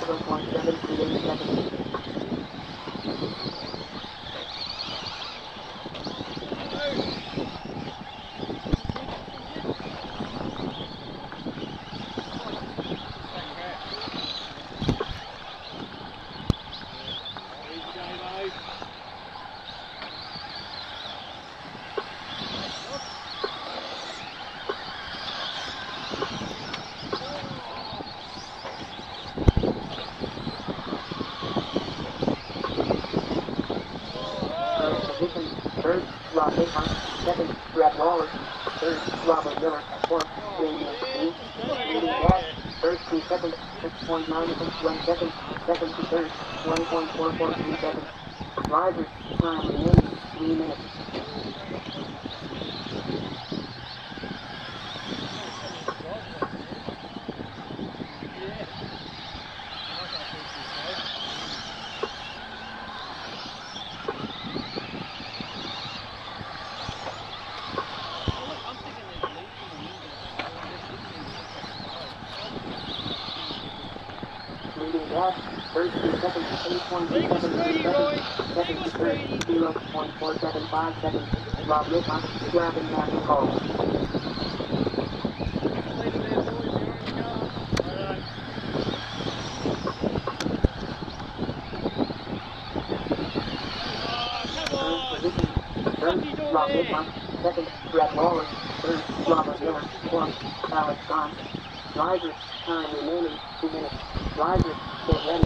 0.7 to 11. Third, Rob Hickman. Second, Brad Waller. Third, Robert Miller. Fourth, Jamie Lee. Leading gas, first to second, 6.961 seconds. Second to third, 1.443 seconds. Drivers, time remaining, 3 minutes. Leading gas, first to second, 8.27 seconds. Second to third, 0.475 seconds. Rob Hickman, grabbing national call. Third, Rob Hickman. Second, Brad Waller. Third, Robert Miller. Fourth, Alex Gant. Drivers, time remaining, 2 minutes. Drivers, get ready.